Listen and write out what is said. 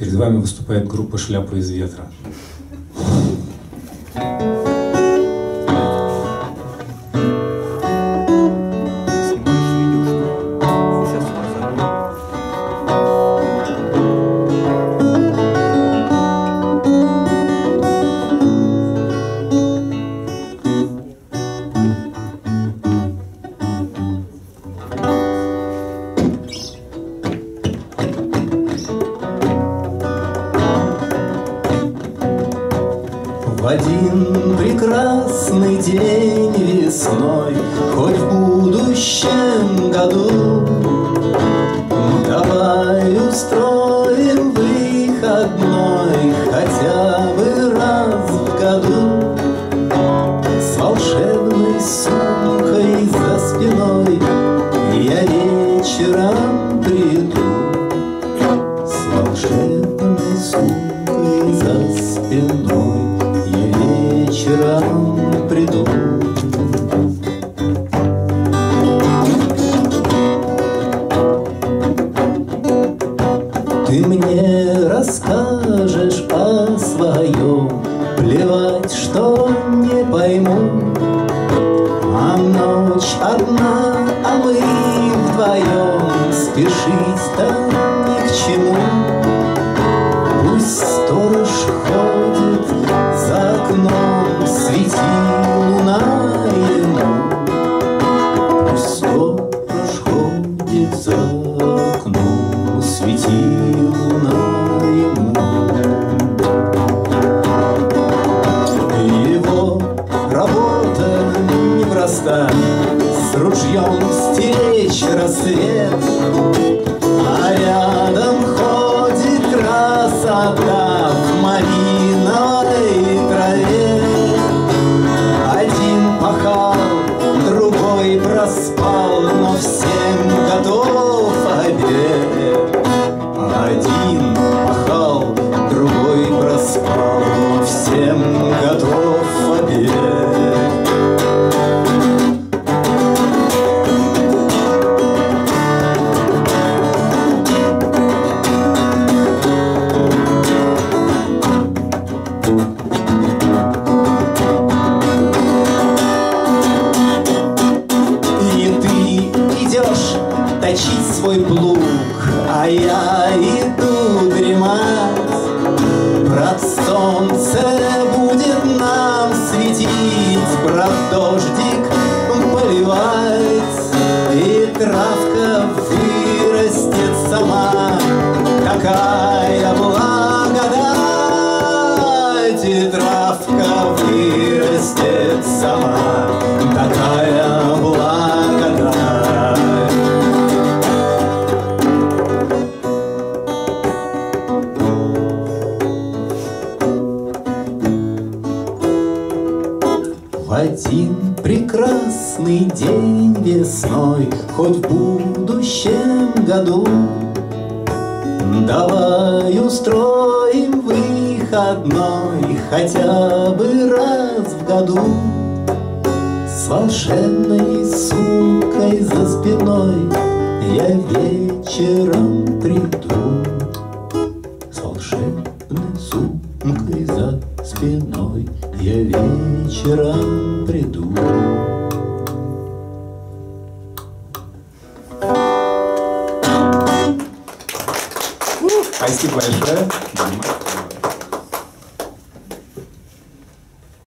Перед вами выступает группа «Шляпа из ветра». В один прекрасный день весной, Хоть в будущем году, Давай устроим выходной Хотя бы раз в году. С волшебной сумкой за спиной Я вечером приду. С волшебной сумкой за спиной Я вечером приду. Ты мне расскажешь о своем Плевать, что не пойму. А ночь одна, а мы вдвоем Спешить-то ни к чему. Пусть сторож Ружьем стеречь рассвет А рядом ходит красота В малиновой траве. Один пахал, другой проспал Но всем готов точить свой плуг, А я иду дремать. Брат, солнце будет нам светить, Брат, дождик поливать, И травка вырастет сама. Какая благодать, И травка вырастет сама. В один прекрасный день весной, Хоть в будущем году, Давай устроим выходной Хотя бы раз в году. С волшебной сумкой за спиной Я вечером Я вечером приду Спасибо большое.